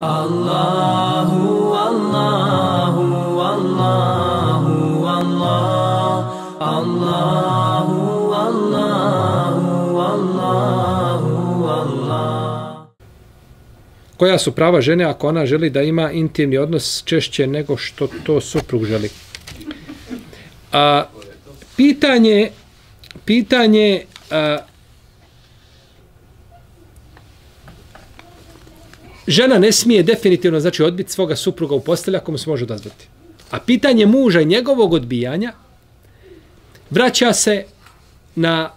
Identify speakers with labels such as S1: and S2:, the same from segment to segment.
S1: Allahu, Allahu, Allahu, Allah, Allahu, Allahu, Allahu, Allah.
S2: Koja su prava žene ako ona želi da ima intimni odnos češće nego što to suprug želi? A, pitanje, pitanje a, žena ne smije definitivno znači odbiti svoga supruga u postelji ako mu se može odazvati. A pitanje muža i njegovog odbijanja vraća se na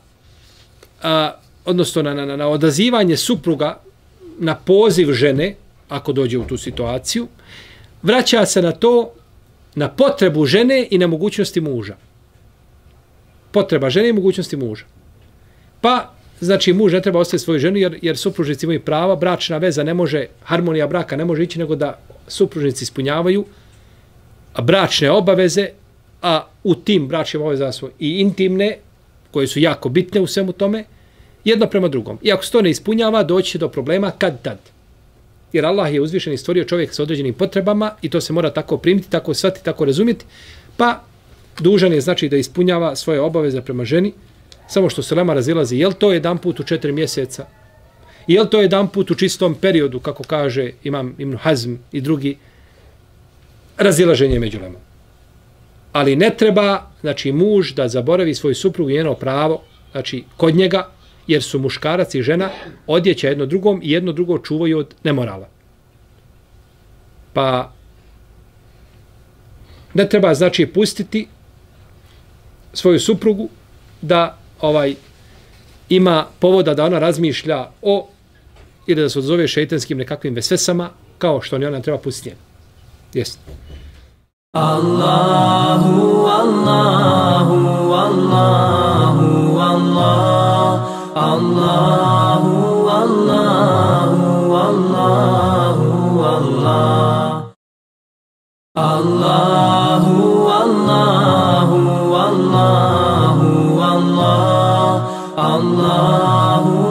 S2: a, odnosno na, na, na odazivanje supruga na poziv žene ako dođe u tu situaciju vraća se na to na potrebu žene i na mogućnosti muža. Potreba žene i mogućnosti muža. Pa znači muž ne treba ostaviti svoju ženu jer, jer supružnici imaju prava, bračna veza ne može, harmonija braka ne može ići nego da supružnici ispunjavaju bračne obaveze, a u tim bračnim obavezama su i intimne, koje su jako bitne u svemu tome, jedno prema drugom. I ako se to ne ispunjava, doći do problema kad tad. Jer Allah je uzvišen i stvorio čovjek sa određenim potrebama i to se mora tako primiti, tako shvatiti, tako razumjeti, pa dužan je znači da ispunjava svoje obaveze prema ženi, Samo što se lema razilazi, je li to jedan put u četiri mjeseca? Je li to jedan put u čistom periodu, kako kaže imam Ibn Hazm i drugi, razilaženje među lemom. Ali ne treba, znači, muž da zaboravi svoju suprugu i njeno pravo, znači, kod njega, jer su muškarac i žena odjeća jedno drugom i jedno drugo čuvaju od nemorala. Pa, ne treba, znači, pustiti svoju suprugu da ovaj ima povoda da ona razmišlja o ili da se odzove šeitanskim nekakvim vesvesama, kao što ni ona treba pustiti njega. Jeste.
S1: Allahu, Allahu, Allahu, Allah, Allahu, Allahu, Allahu, Allah. Allahu, Allahu